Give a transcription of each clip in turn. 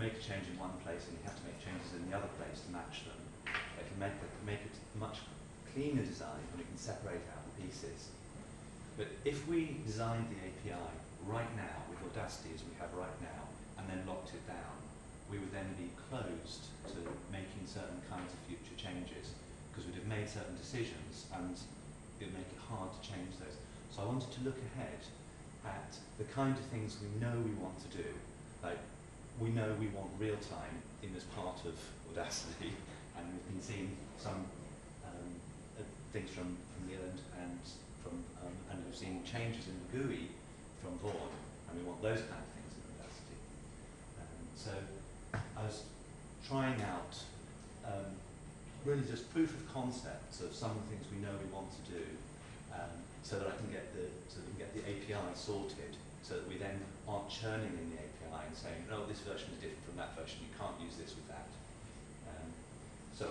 make a change in one place and you have to make changes in the other place to match them. It can make, it, make it much cleaner design when we can separate out the pieces. But if we designed the API right now with Audacity as we have right now and then locked it down, we would then be closed to making certain kinds of future changes because we'd have made certain decisions and it would make it hard to change those. So I wanted to look ahead at the kind of things we know we want to do. Like, we know we want real time in as part of Audacity, and we've been seeing some um, uh, things from, from Leland and from, um, and we've seen changes in the GUI from Vaughan, and we want those kind of things in Audacity. Um, so I was trying out um, really just proof of concepts of some of the things we know we want to do, um, so that I can get the so that we can get the API sorted, so that we then aren't churning in the API saying, oh, this version is different from that version. You can't use this with that. Um, so.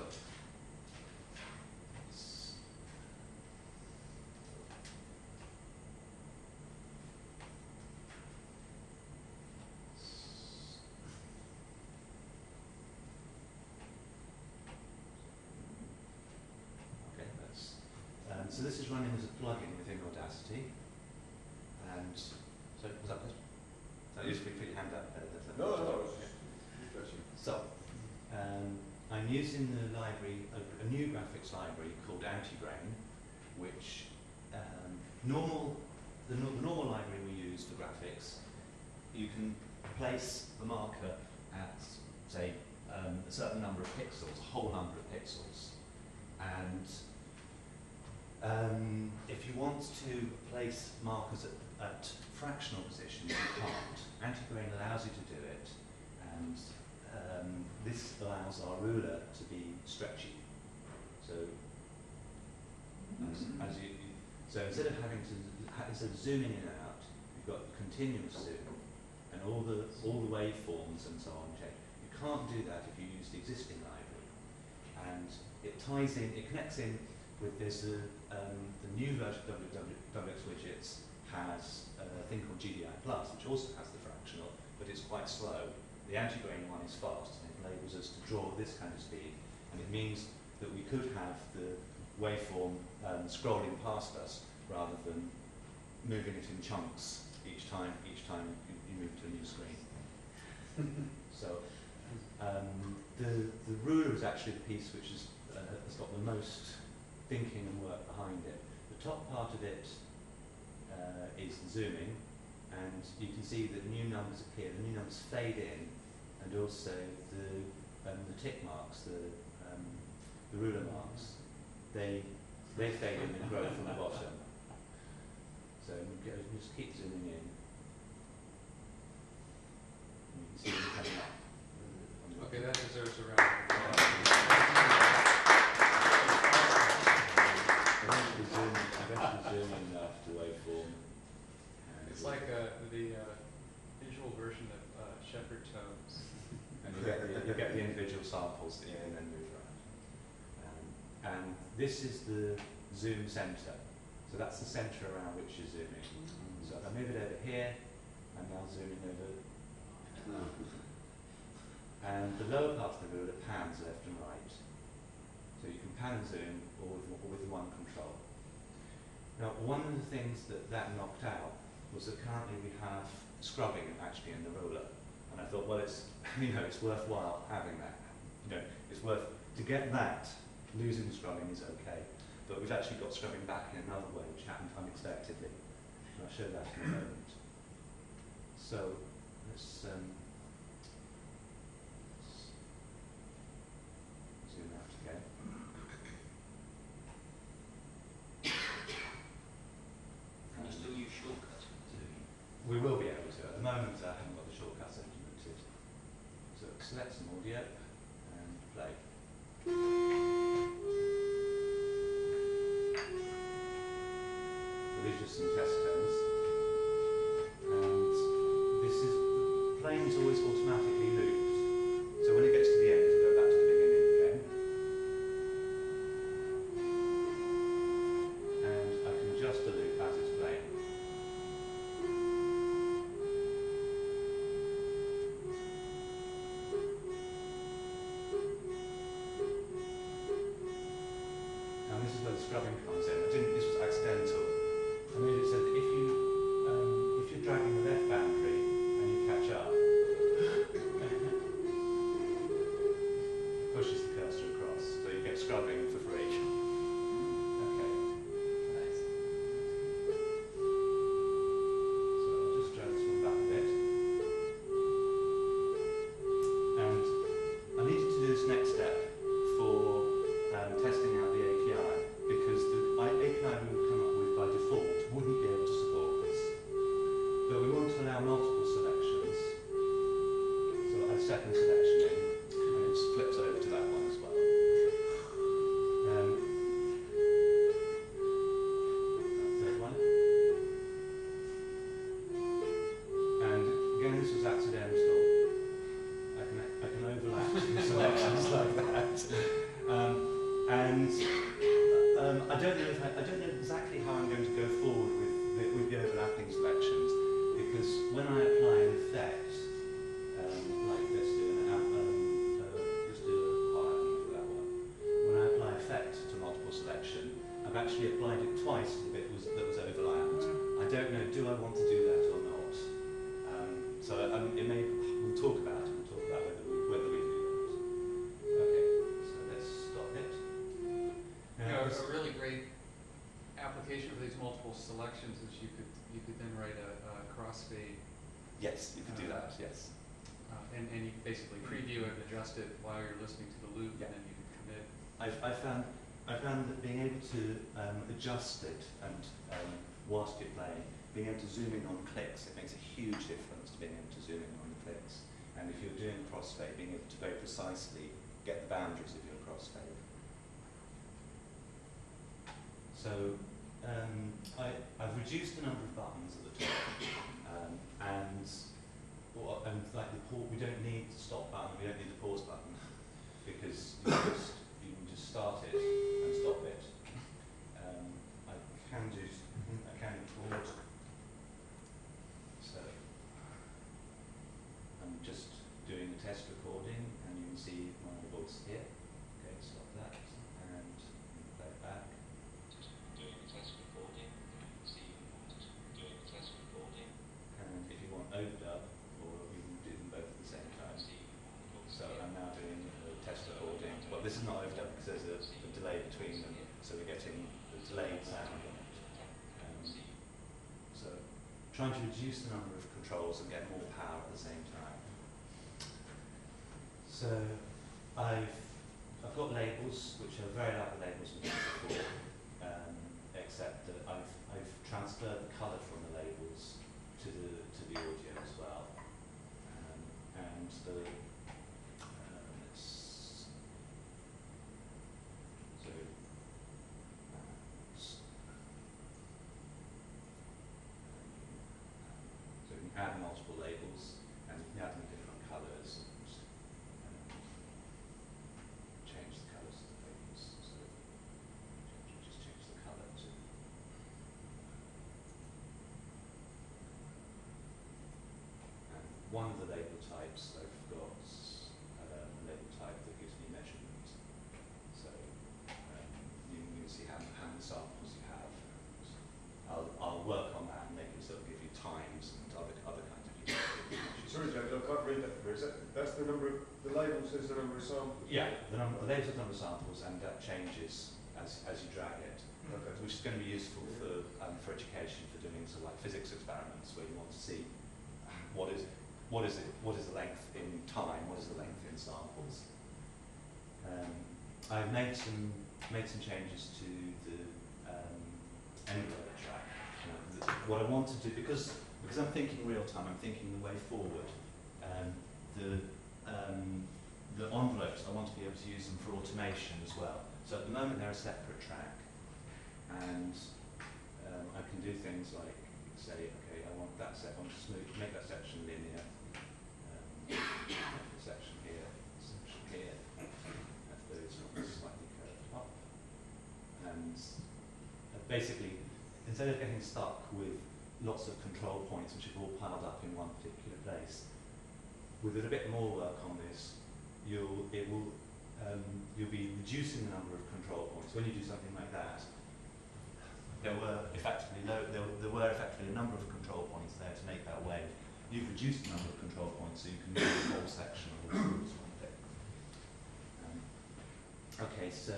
Um, so this is running as a plugin within Audacity. And, so, was that question? So you just put your hand up. Uh, that's a- No, no, it's interesting. So, um, I'm using the library, a, a new graphics library called Antigrain, which um, normal, the, nor- the normal library we use for graphics, you can place the marker at, say, um, a certain number of pixels, a whole number of pixels, and um, if you want to place markers at, at fractional positions, you can't. Antigrain allows you to do it, and um, this allows our ruler to be stretchy. So, as, as you, you- so instead of having to instead of zooming in and out, you've got continuous zoom, and all the all the waveforms and so on change. You can't do that if you use the existing library, and it ties in, it connects in with this uh, um, the new version of WX widgets has a thing called GDI Plus, which also has the fractional, but it's quite slow. The anti-grain one is fast and it enables us to draw this kind of speed, and it means that we could have the waveform um, scrolling past us rather than moving it in chunks each time each time you, you move to a new screen. so um, the the ruler is actually the piece which is, uh, has got the most thinking and work behind it. The top part of it uh, is zooming, and you can see that new numbers appear. The new numbers fade in, and also the um, the tick marks, the um, the ruler marks, they they fade in and grow from the bottom. So we just keep zooming in. And you can see them coming up. Okay, that deserves a round of applause. Eventually zoom, eventually zoom in enough to waveform. and It's we- like uh, the uh, visual version of uh, Shepard Tones. And you get the, you get the individual samples that you can then move around. Um, and this is the zoom center. So that's the center around which you're zooming. Mm. So if I move it over here, I'm now zooming over. Ah. And the lower part of the ruler pans left and right. So you can pan and zoom all with, all with one control. Now, one of the things that that knocked out was that currently we have scrubbing actually in the ruler. And I thought, well, it's, you know, it's worthwhile having that. You know, it's worth, to get that, losing the scrubbing is okay. But we've actually got scrubbing back in another way, which happened unexpectedly. And I'll show that in a moment. So, let's, um, let's zoom out again. Can you still use shortcuts? We will be able to. At the moment, I haven't got the shortcuts implemented. So select some audio and play. Just some test tones. And this is, playing is always automatically looped. You could, you could then write a, a crossfade, yes, you could do that, yes. uh, and, and you basically preview and adjust it while you're listening to the loop, Yeah. and then you can commit. I've, I found, I found that being able to um, adjust it and um, whilst you're playing, being able to zoom in on clicks, it makes a huge difference to being able to zoom in on the clicks. And if you're doing crossfade, being able to very precisely get the boundaries of your crossfade. So um, I, I've reduced the number of buttons at the top, um, and well, and like the pause, we don't need the stop button, we don't need the pause button, because you can just you can just start it and stop it. Um, I can do I can record. So I'm just doing a test recording, and you can see my voice here. Okay, stop that, and play it back. Doing a test recording, see, doing a test recording, And if you want overdub, or you can do them both at the same time. see, So I'm now doing a test recording. Well, this is not overdub because there's a, a delay between them, so we're getting the delayed sound. Um, so trying to reduce the number of controls and get more power at the same time. So I've I've got labels which are very like the labels we had before, um, except that I've I've transferred the colour from the labels to the to the audio as well. Um, and the um, let's so uh, s- so you can add multiple labels and you can add them in different colours and um, change the colours of the labels. So you just change the colour to and one of the label types I've got um, a label type that gives me measurement. So um, you can see how, how many samples you have. I'll, I'll work on that and make it so it'll give you times and other, other kinds of information. Sorry, James, I can't read that from that, that's the number of, the label says the number of samples? Yeah, the number, the labels are number of samples and that changes as, as you drag it, Okay. which is going to be useful for, um, for education, for doing sort of like physics experiments where you want to see what is, what is it, what is the length in time, what is the length in samples. Um, I've made some, made some changes to the um, envelope track. You know, what I want to do, because, because I'm thinking real time, I'm thinking the way forward, um, the, um, the envelopes, I want to be able to use them for automation as well. So at the moment they're a separate track, and um, I can do things like say, okay, I want that set, I want to smooth, make that section linear, section here, section here, have those ones slightly curved up, and basically, instead of getting stuck with lots of control points which have all piled up in one particular place, with a bit more work on this, you'll it will um, you'll be reducing the number of control points. When you do something like that, there were effectively no, there, there were effectively a number of control points there to make that wave. You've reduced the number of control points so you can move the whole section all towards one thing. Um, okay, so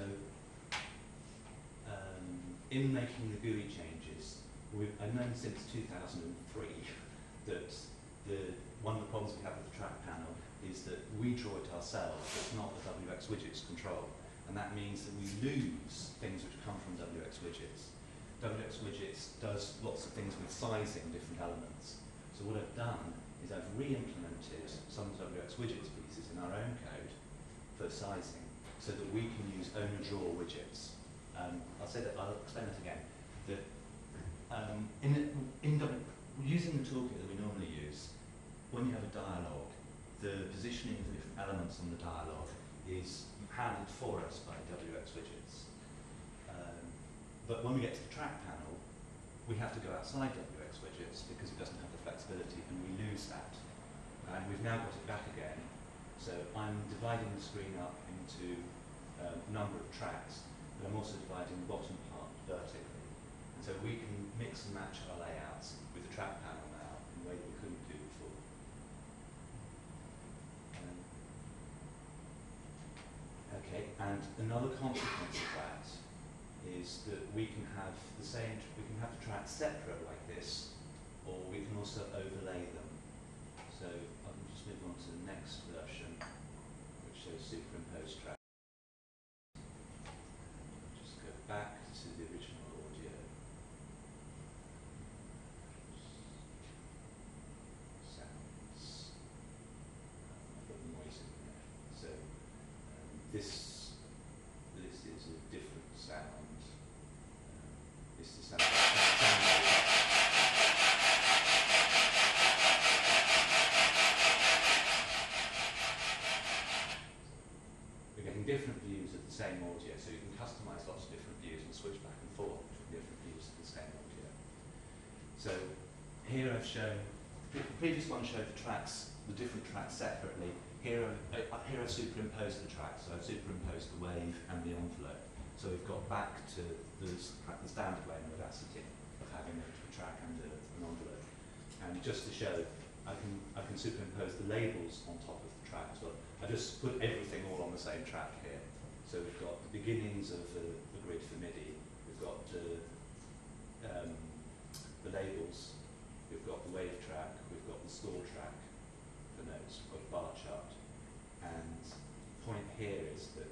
um, in making the GUI changes, I've known since 2003 that the, one of the problems we have with the track panel is that we draw it ourselves, it's not the WX widgets control. And that means that we lose things which come from WX widgets. WX widgets does lots of things with sizing different elements. So what I've done is I've re-implemented some WX widgets pieces in our own code for sizing so that we can use owner draw widgets. Um, I'll say that, I'll explain that again. That um, in, in using the toolkit that we normally use, when you have a dialogue, the positioning of the different elements on the dialogue is handled for us by WX widgets. Um, but when we get to the track panel, we have to go outside WX widgets because it doesn't have the flexibility and we lose that. And we've now got it back again. So I'm dividing the screen up into um, a number of tracks, but I'm also dividing the bottom part vertically. And so we can mix and match our layouts with the track panel now in a way that we couldn't do before. Um, okay, and another consequence of that is that we can have the same, we can have the tracks separate like this, or we can also overlay them. So I can just move on to the next version, which shows superimposed tracks. Just go back to the original audio. Sounds. Um, I've got noise in there. So um, this this is a different sound. Um, this is sound. sound We're getting different views of the same audio, so you can customize lots of different views and switch back and forth between different views of the same audio. So here I've shown, the previous one showed the tracks, the different tracks separately. Here, I, uh, here I've superimposed the tracks, so I've superimposed the wave and the envelope. So we've got back to the, the standard way in Audacity of having a, a track and a, an envelope. And just to show, I can, I can superimpose the labels on top of the track as well. I just put everything all on the same track here. So we've got the beginnings of the, the grid for MIDI, we've got um, the labels, we've got the wave track, we've got the score track for notes, we've got bar chart. And the point here is that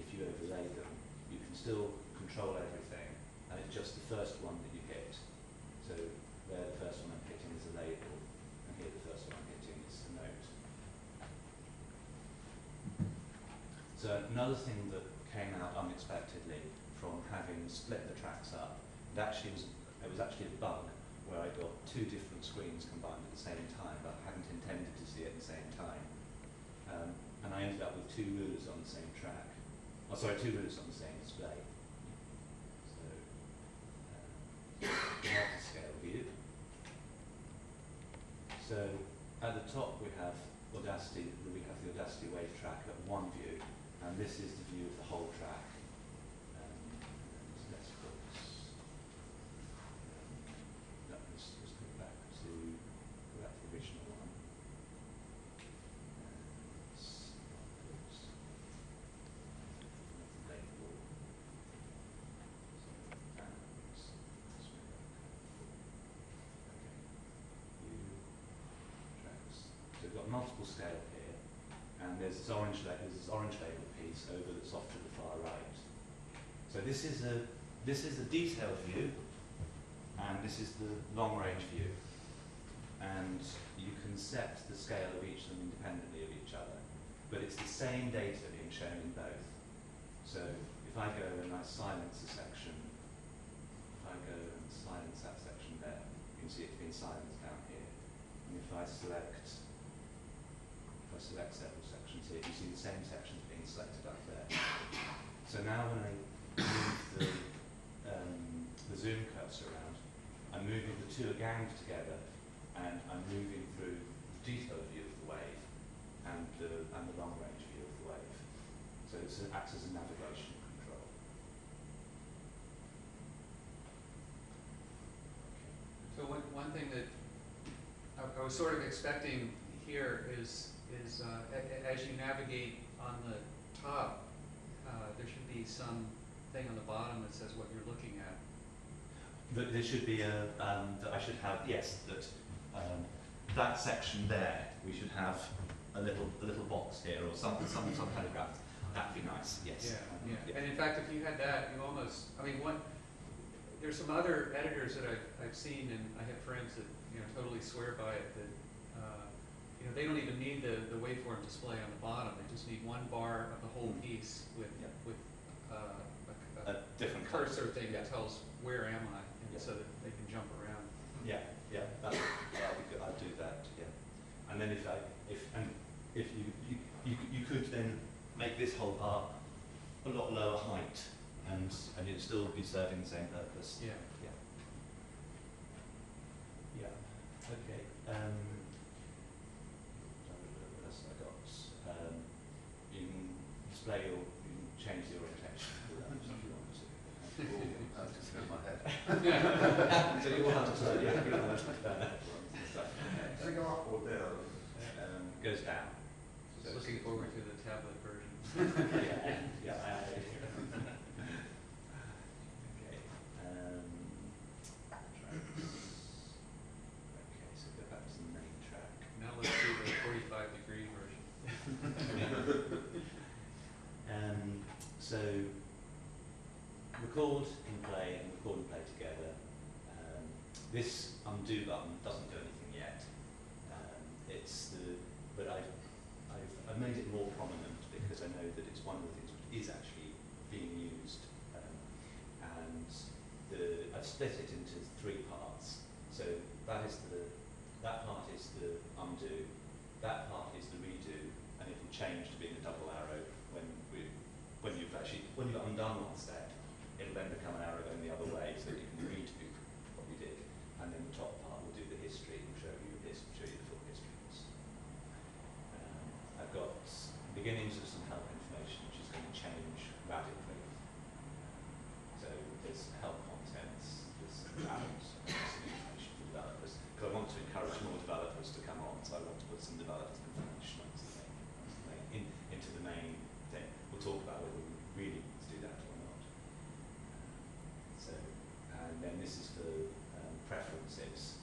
if you overlay them, you can still control everything, and it's just the first one that you hit. So there, the first one I'm hitting is a label, and here the first one I'm hitting is a note. So another thing that came out unexpectedly from having split the tracks up, it actually was, it was actually a bug where I got two different screens combined at the same time, but I hadn't intended to see it at the same time. Um, and I ended up with two rulers on the same track. Oh, sorry, two rulers on the same display. So, uh, multi-scale view. So, at the top we have Audacity, we have the Audacity wave track at one view, and this is the view of the whole track. Um, let's um, let's, let's go back to, go back to the original one. View, tracks. So we've got multiple scale here, there's this orange there's this orange label piece over that's off to the far right. So this is a this is a detailed view, and this is the long range view. And you can set the scale of each of them independently of each other, but it's the same data being shown in both. So if I go and I silence a section, if I go and silence that section there, you can see it's been silenced down here. And if I select, I select several sections here, you see the same sections being selected up there. So now when I move the, um, the zoom cursor around, I'm moving the two ganged together, and I'm moving through the detailed view of the wave and the, and the long range view of the wave. So it acts as a navigation control. So one, one thing that I, I was sort of expecting here is, is, uh, as you navigate on the top, uh, there should be some thing on the bottom that says what you're looking at. That there should be a, um, that I should have, yes, that, um, that section there, we should have a little, a little box here or something, some, some kind of graph. That'd be nice, yes. Yeah, yeah. And in fact, if you had that, you almost, I mean, one, there's some other editors that I've, I've seen, and I have friends that, you know, totally swear by it, that, know, they don't even need the, the waveform display on the bottom, they just need one bar of the whole Mm. piece with, Yeah. with, uh, a, A a different cursor colour. thing that tells where am I, and Yeah. so that they can jump around. Yeah, yeah, that would, be good. I'd do that, yeah. And then if I, if, and if you, you, you, you could then make this whole part a lot lower height and, and it'd still be serving the same purpose. Yeah. Yeah. Yeah, okay, um, what else have I got? Um, you can display your, you can change the orientation of the lamps if you want to. That just in my head. So you will have to turn, yeah, you will have to turn that one and stuff. Does it go up or down? Um, goes down. So Looking forward to the tablet version. yeah, yeah. I- Okay, um, tracks. Okay, so go back to the main track. Now let's do the forty-five degree version. Um, so record and play and record and play together. Um, this undo button doesn't do anything yet. Um, it's the, but I've, I've, I've made it more prominent because I know that it's one of the things which is actually being used. Um, and the, I've split it into three parts. So that is the, that part is the undo, that part is the redo, and it will change to being a double arrow when you've actually, when you've undone one step, it'll then become an arrow going the other way so you can redo what we did. And then the top part will do the history, will show you his, show you the full history. of this. Um, I've got beginnings of some help information which is going to change radically. So there's help contents, there's about some information for developers. Because I want to encourage more developers to come on, so I want to put some developers information onto the main, onto the main in, into the main thing. We'll talk about whether we really need to do that or not. So, and then this is for um, preferences,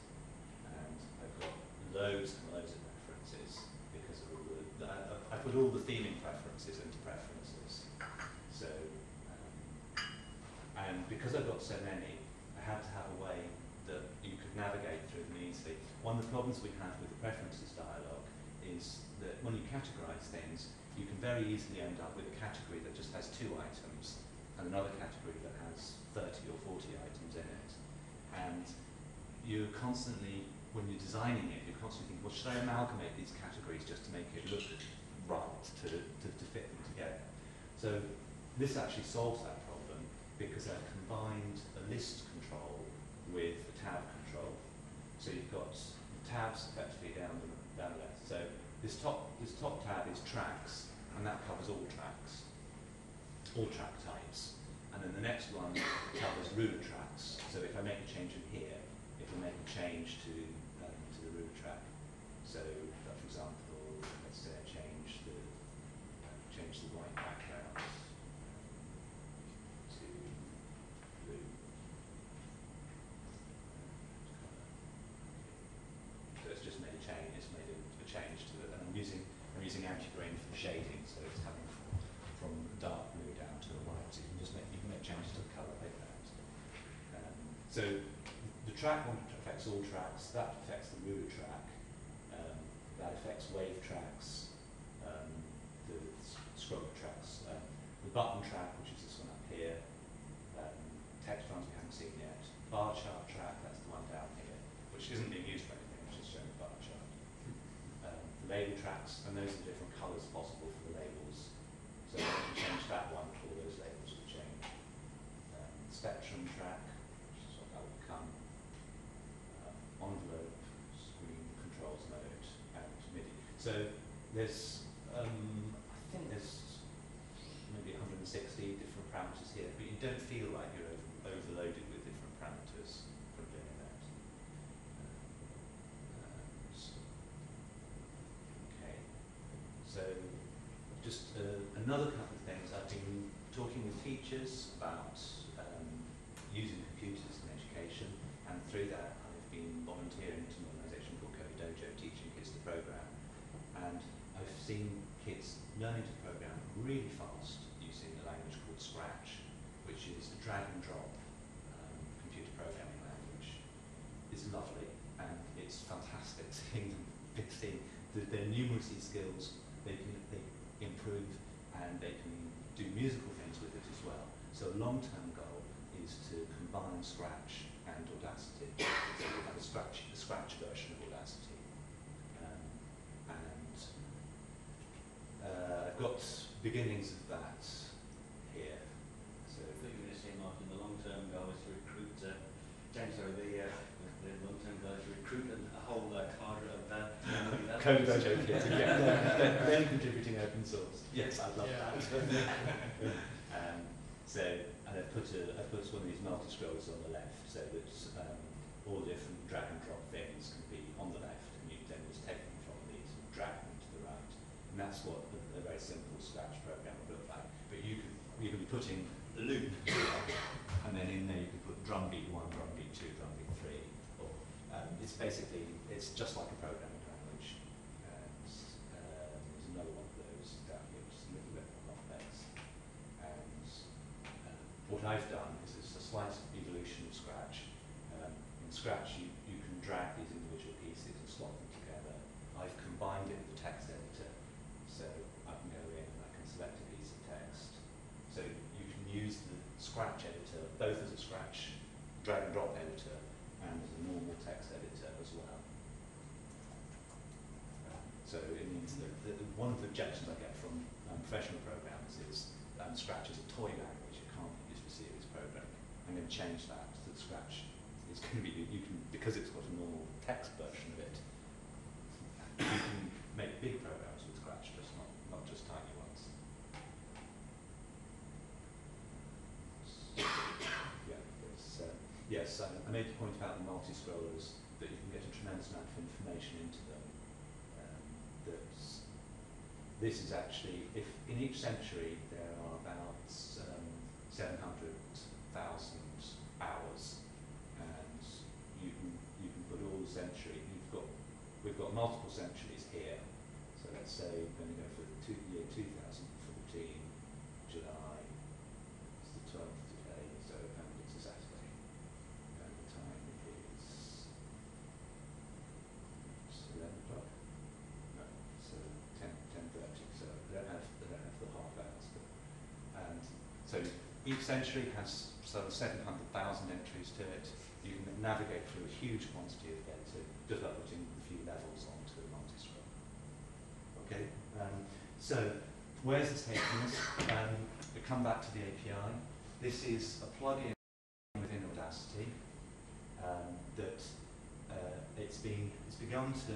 and I've got loads and loads of preferences because of all the, the I, I- I put all the theming preferences into preferences. So, um, and because I've got so many, I had to have a way that you could navigate through them easily. One of the problems we have with the preferences dialogue is that when you categorize things, you can very easily end up with a category that just has two items and another category that has 30 or 40 items in it. And you're constantly, when you're designing it, you're constantly thinking, well, should I amalgamate these categories just to make it look right, to, to, to fit them together? So this actually solves that problem because I've combined a list control with a tab control. So you've got tabs effectively down the, down the left. So this top, this top tab is tracks, and that covers all tracks, all track types. And then the next one covers ruler tracks. So if I make a change in here, it will make a change to, um, to the ruler track. So, for example, let's say change the, change the white background to blue. So it's just made a change, it's made a, a change to it, and I'm using, I'm using anti-grain for the shading, so it's coming from, from dark blue down to white, so you can just make, you can make changes to the colour like that. Um, so the track one affects all tracks, that affects the ruler track, affects wave tracks, um, the s- scroll tracks, um, the button track, which is this one up here, um, text ones we haven't seen yet, bar chart track, that's the one down here, which isn't being used for anything, it's just showing the bar chart. Um, the label tracks, and those are the different colours possible for the labels. So if you change that one, all those labels will change. Um, spectrum track, which is what that will become. Um, envelope, screen controls mode, and MIDI. So there's, um, I think there's maybe 160 different parameters here, but you don't feel like you're over- overloaded with different parameters from doing that. Um, so- okay, so just uh, another couple of things. I've been talking with teachers about um, using computers in education, and through that I've been volunteering to an organisation called Code Dojo, teaching kids to program. And I've seen kids learning to program really fast using a language called Scratch, which is a drag and drop um, computer programming language. It's lovely and it's fantastic seeing them seeing the, their numeracy skills, they can they improve and they can do musical things with it as well. So long-term goal is to combine Scratch and Audacity. So we have a Scratch, a Scratch version of Audacity. Um, and uh, I've got beginnings of that here. So I thought you were going to say, Martin, the long-term goal is to recruit, uh, James, sorry, the, uh, the, the long-term goal is to recruit a, a whole uh, cadre of uh, Code Dojo Kids, yeah, them, them contributing open source. Yes, I love Yeah. that. um, so, and I've put, a, I've put one of these multi-scrolls on the left so that um, all the different drag and drop things can be on the left and you then just take them from these and drag them to the right. And that's what a, a very simple Scratch program would look like. But you could, you could be putting a loop and then in there you could put drum beat one, drum beat two, drum beat three. Or, um, it's basically, it's just like a programming language. And uh, there's another one of those down here, which is a little bit more complex. And I've done is it's a slight evolution of Scratch. Um, in Scratch, you, you can drag these individual pieces and slot them together. I've combined it with the text editor, so I can go in and I can select a piece of text. So you can use the Scratch editor both as a Scratch drag and drop editor and as a normal text editor as well. Um, So it means that, one of the objections I get from um, professional programs is um, Scratch is a toy language, serious programming. I'm going to change that to the Scratch. It's going to be, you can, because it's got a normal text version of it, you can make big programs with Scratch, just not, not just tiny ones. Yeah, uh, yes, I, I made the point about the multi-scrollers, that you can get a tremendous amount of information into them. Um, this is actually, if in each century there are about um, 700,000 hours, and you can, you can put all the century, you've got, we've got multiple centuries here, so let's say we're going to go for two, year 2014, July, it's the 12th today, so and it's a Saturday. And the time is it's 11 o'clock. No, it's uh, 10, 10.30, so I don't have, I don't have the half hours. But, and so each century has sort of 700,000 entries to it. You can navigate through a huge quantity of data putting a few levels onto a multi-scroll. Okay, um, so where's this taking us? Um, come back to the API. This is a plugin within Audacity um, that uh, it's been it's begun to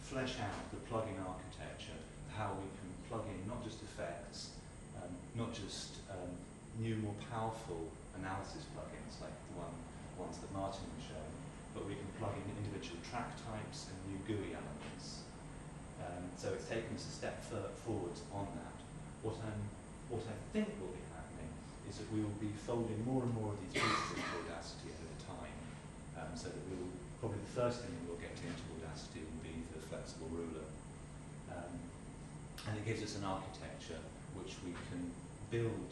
flesh out the plugin architecture, how we can plug in not just effects, um, not just um, new, more powerful analysis plugins like the one ones that Martin was showing, but we can plug in individual track types and new GUI elements. Um, so it's taken us a step forward on that. What, I'm, what I think will be happening is that we will be folding more and more of these pieces into Audacity over time. Um, so that we will, probably the first thing we'll get into Audacity will be the flexible ruler. Um, and it gives us an architecture which we can build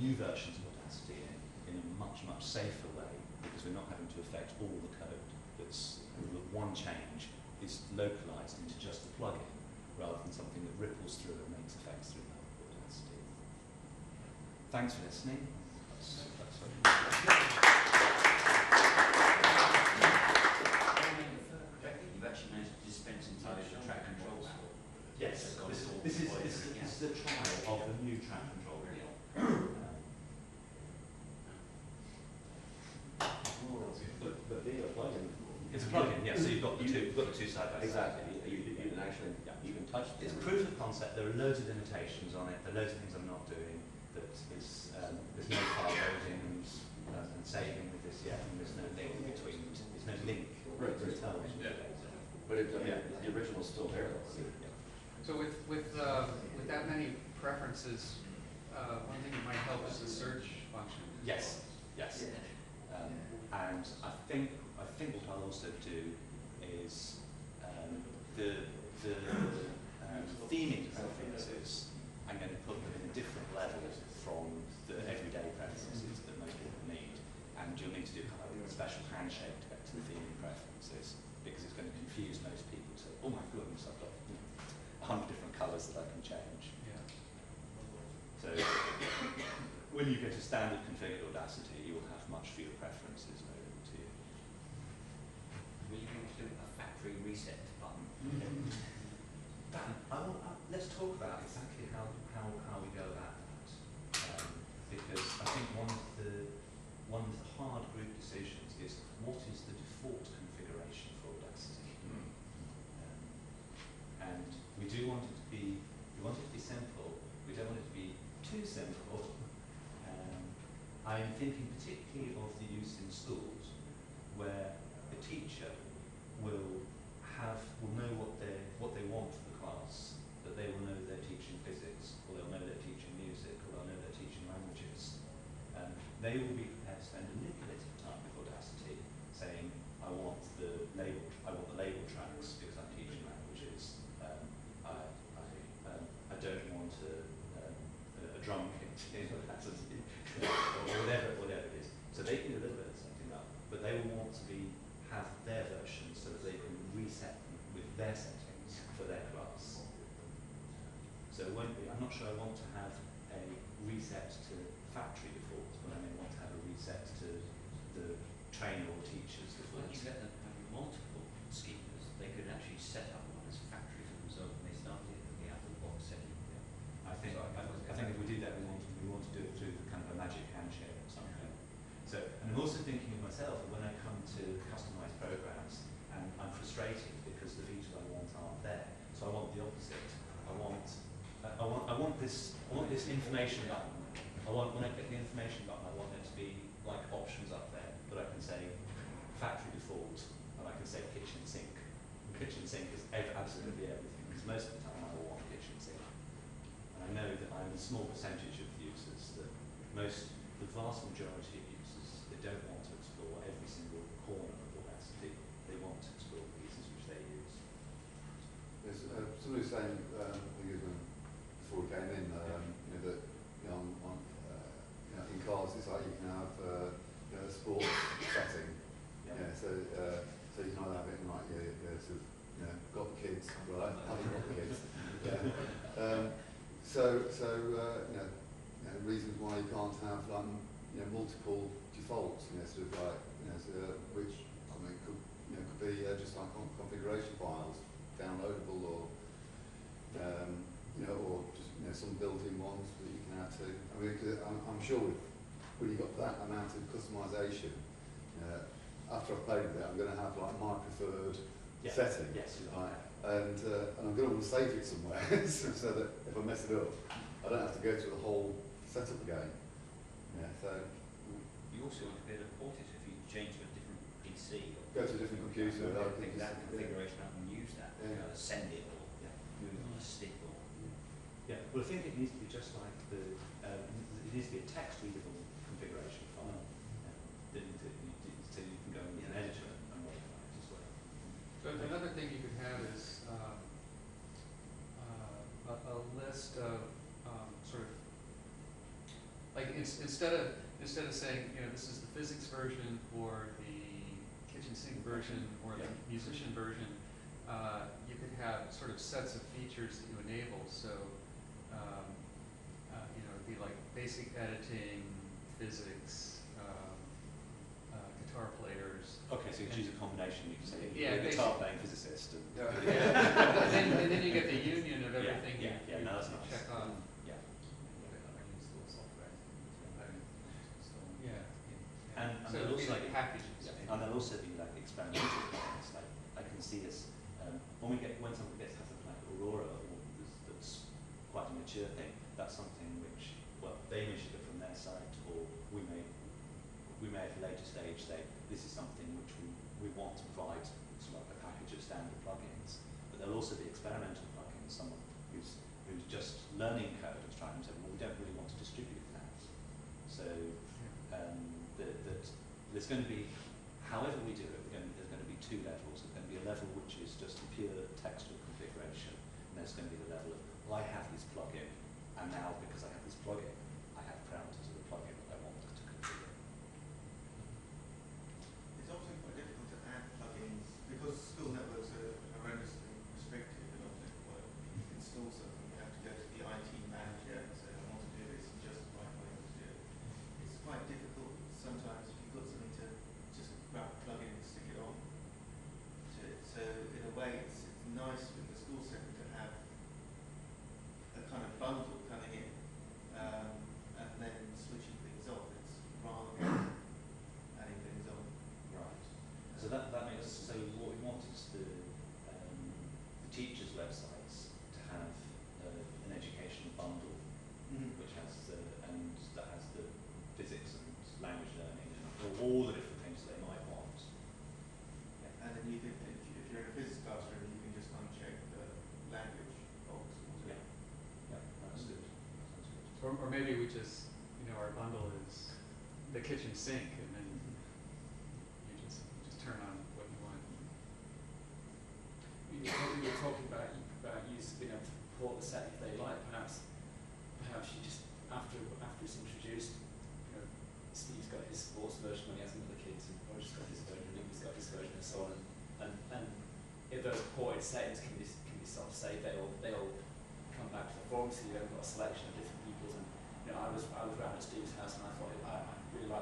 new versions of Audacity in, in a much, much safer way because we're not having to affect all the code. That's the one change is localized into just the plugin rather than something that ripples through and makes effects through Audacity. Thanks for listening. That's, that's what You've actually managed to dispense entirely the track controls. Yes, this, it this is, this, is the trial of the new track control wheel. But, but being a plugin. It's a plugin, yes, so you've got the two, you've got the two side by side. Exactly, you, you, you can actually, you can touch. It's them. proof of concept, there are loads of limitations on it, there are loads of things I'm not doing, that is, um, there's no file loading and, uh, and saving with this yet, and there's no link between, there's no link Right, between right. Yeah. But it, I mean, the original's still there though. So with, with, uh, with that many preferences, uh, one thing that might help is the search function. Yes, yes. Um, and I think, I think what I'll also do is um, the, the um, theming preferences, I'm going to put them in a different level from the everyday preferences that most people need. And you'll need to do kind of a special handshake to get to the theming preferences because it's going to confuse most people. So, oh my goodness, I've got you know, 100 different colours that I can change. Yeah. So, when you get a standard configured Audacity, you will have much fewer preferences Will you to do a factory reset button? I will, uh, let's talk about exactly how, how, how we go about that. Um, because I think one of the one of the hard group decisions is what is the default configuration for Audacity. Um, and we do want it to be we want it to be simple. We don't want it to be too simple. Um, I am thinking particularly of the use in schools where the teacher will have will know what they what they want for the class, that they will know they're teaching physics, or they'll know they're teaching music, or they'll know they're teaching languages. Um, they will be prepared to spend a little bit of time with Audacity saying, I want the label I want the label tracks because I'm teaching languages. Um, I, I, um, I don't want a, um, a, a drum kit in Audacity, or whatever, whatever it is. So they can do a little bit of setting up, but they will want to be have their version so that they can reset them with their settings for their class. So it won't be, I'm not sure I want to have a reset to factory default, but I may want to have a reset to or teacher's Well, you let them have multiple schemas, they could actually set up one as a factory for themselves when they started it, and the out of the box setting. I think, I, I think if we do that, we want, we want to do it through kind of a magic handshake or something. So, and I'm also thinking of myself, when I come to customized programs, and I'm frustrated because the features I want aren't there. So I want the opposite. I want, I want, I want this, I want this information button. I want, when I click the information button, I want there to be like options up there that I can say factory default, and I can say kitchen sink. And kitchen sink is ev- absolutely everything, because most of the time I will want kitchen sink. And I know that I'm a small percentage of users that most, the vast majority of users, they don't want to explore every single corner of Audacity. They want to explore the pieces which they use. There's uh, somebody was saying, um, I think it was before we came in, um, you know, that, you know, on, on uh, you know, in cars, it's like you can have, uh, you know, sports setting. Yeah, so, uh, so you can either have it in like, yeah, yeah, sort of, you know, got the kids, right, haven't got the kids. Yeah. Um, so, so, uh, you know, you know, reasons why you can't have, um, you know, multiple defaults, you know, sort of like, you know, sort of, which, I mean, could, you know, could be uh, just like con- configuration files, downloadable or, um, you know, or just, you know, some built-in ones that you can add to. I mean, I'm, I'm sure with, when you've got that amount of customization, uh, after I've played with it, I'm going to have like my preferred Yeah. setting. Yes, are. And, uh, and I'm going to want to save it somewhere so, so that if I mess it up, I don't have to go through the whole setup again. Yeah, so You also want to be able to port it if you change to a different PC or. go to a different computer. Yeah, I Pick think that it's- configuration up and use that, you Yeah. know, send it or Yeah. move it on a stick or. Yeah, well, I think it needs to be just like the, um, it needs to be a text readable configuration file. Um, that you, that you, so you can go in an editor and modify it as well. So another thing you could have is, um, uh, a, a list of, um, sort of, like, ins- instead of, instead of saying, you know, this is the physics version or the kitchen sink version or the musician version, uh, you could have sort of sets of features that you enable, so, um, uh, you know, it'd be like basic editing, physics, um, uh, guitar players, Okay, so you choose a combination, you can say, Yeah, you're a basic- guitar playing physicist and. Yeah. and then, and then you get the union of everything you, yeah, yeah, no, that's nice. check off. Yeah. Yeah. And, and So there'll it'll be also like packages. Yeah, and there'll also be like experimental plans, like I can see us, um, when we get, when something gets to something like Aurora, or that's, that's quite a mature thing, that's something which, well, they may ship it from their site, or we may, we may at a later stage say, this is something which we, we want to provide, sort of like a package of standard plugins. But there'll also be experimental plugins, someone who's, who's just learning code and trying to say, well, we don't really want to distribute that. So, um, that, that there's going to be, however we do it, we're going to, there's going to be two levels. There's going to be a level which is just pure textual configuration, and there's going to be the level of, well, I have this plugin, and now because I have this plugin, maybe we just, you know, our bundle is the kitchen sink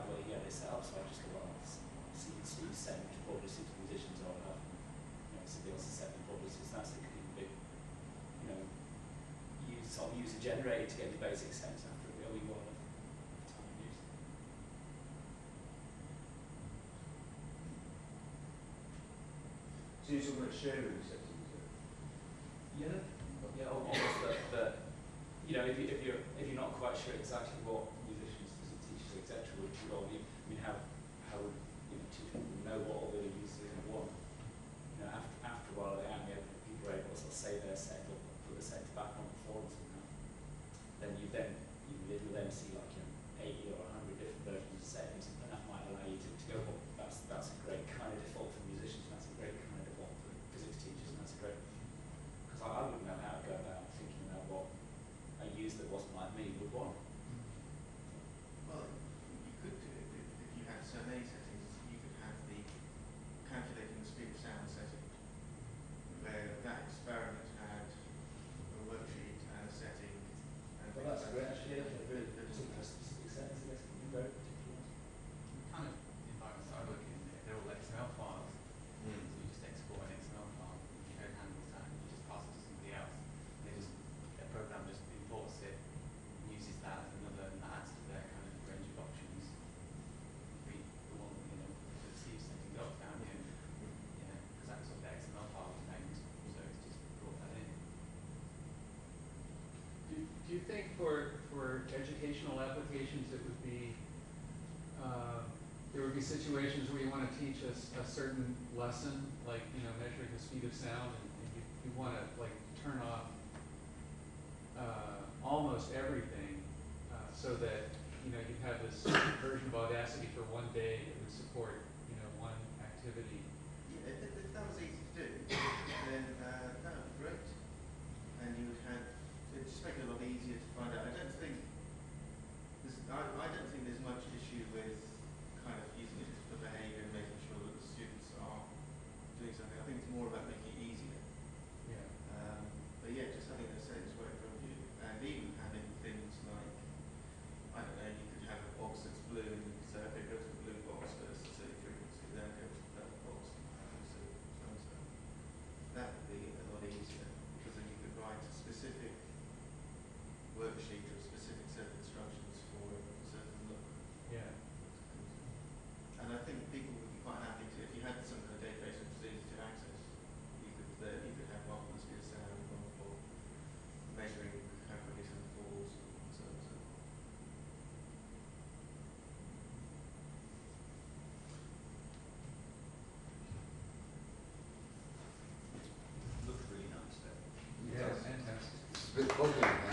have what you know, they set up, so I just go, well, see, so you send publicity to musicians or enough. You know, somebody else has send the publicity, so that's a big, you know, use, sort of user generated to get the basic sense after it really well. So you're talking about sharing the acceptance? Yeah, yeah, almost that, that you know, if, you, if, you're, if you're not quite sure exactly what which we already we have how you know, know do you think for, for educational applications it would be, uh, there would be situations where you want to teach a, a certain lesson, like, you know, measuring the speed of sound, and, and you, you want to, like, turn off uh, almost everything uh, so that, you know, you have this version of Audacity for one day that would support, you know, one activity. Yeah, if, if that was easy to do, then uh, that would be great. And you would have, just make it a lot It's a bit vocally,